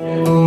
Yeah.